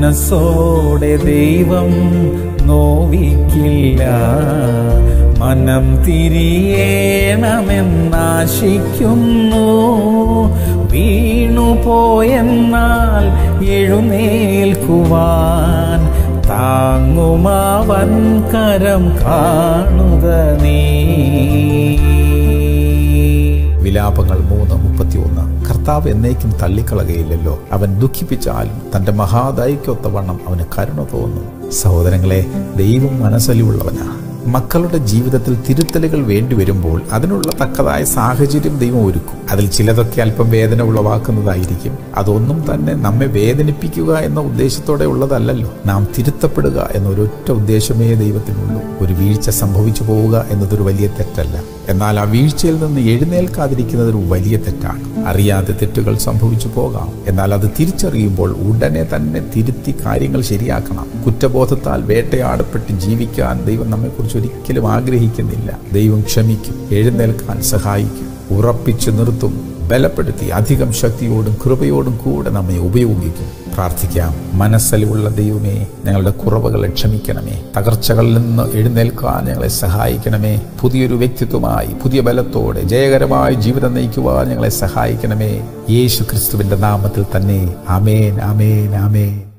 മനസ്സോടെ ദൈവം നോവിക്കില്ല. മനം തിരിയേണമെന്നാശിക്കുന്നു. വീണുപോയെന്നാൽ എഴുന്നേൽക്കുവാൻ താങ്ങുമാവൻ കരം കാണുക നീ. വിലാപങ്ങൾ മൂന്ന് മുപ്പത്തിയൊന്ന്. കർത്താവ് എന്നേക്കും തള്ളിക്കളകയില്ലല്ലോ. അവൻ ദുഃഖിപ്പിച്ചാലും തന്റെ മഹാദായിക്കൊത്തവണ്ണം അവന് കരുണ തോന്നും. സഹോദരങ്ങളെ ദൈവം മനസ്സലിവുള്ളവനാണ് മക്കളുടെ ജീവിതത്തിൽ തിരുത്തലുകൾ വേണ്ടി വരുമ്പോൾ അതിനുള്ള തക്കതായ സാഹചര്യം ദൈവം ഒരുക്കും. അതിൽ ചിലതൊക്കെ അല്പം വേദന ഉളവാക്കുന്നതായിരിക്കും. അതൊന്നും തന്നെ നമ്മെ വേദനിപ്പിക്കുക എന്ന ഉദ്ദേശത്തോടെ ഉള്ളതല്ലല്ലോ. നാം തിരുത്തപ്പെടുക എന്നൊരൊറ്റ ഉദ്ദേശമേ ദൈവത്തിനുള്ളൂ. ഒരു വീഴ്ച സംഭവിച്ചു പോവുക എന്നതൊരു വലിയ തെറ്റല്ല. എന്നാൽ ആ വീഴ്ചയിൽ നിന്ന് എഴുന്നേൽക്കാതിരിക്കുന്നത് ഒരു വലിയ തെറ്റാണ്. അറിയാതെ തെറ്റുകൾ സംഭവിച്ചു പോകാം. എന്നാൽ അത് തിരിച്ചറിയുമ്പോൾ ഉടനെ തന്നെ തിരുത്തി കാര്യങ്ങൾ ശരിയാക്കണം. കുറ്റബോധത്താൽ വേട്ടയാടപ്പെട്ട് ജീവിക്കാൻ ദൈവം നമ്മെക്കുറിച്ച് ഒരിക്കലും ആഗ്രഹിക്കുന്നില്ല. ദൈവം ക്ഷമിക്കും എഴുന്നേൽക്കാൻ സഹായിക്കും. ഉറപ്പിച്ചു നിർത്തും. ബലപ്പെടുത്തി അധികം ശക്തിയോടും കൃപയോടും കൂടെ നമ്മെ ഉപയോഗിക്കും. പ്രാർത്ഥിക്കാം. മനസ്സിലുള്ള ദൈവമേ ഞങ്ങളുടെ കുറവുകളെ ക്ഷമിക്കണമേ. തകർച്ചകളിൽ നിന്ന് എഴുന്നേൽക്കാൻ ഞങ്ങളെ സഹായിക്കണമേ. പുതിയൊരു വ്യക്തിത്വമായി പുതിയ ബലത്തോടെ ജയകരമായ ജീവിതം നയിക്കുവാൻ ഞങ്ങളെ സഹായിക്കണമേ. യേശു നാമത്തിൽ തന്നെ. അമേൻ അമേൻ ആമേൻ.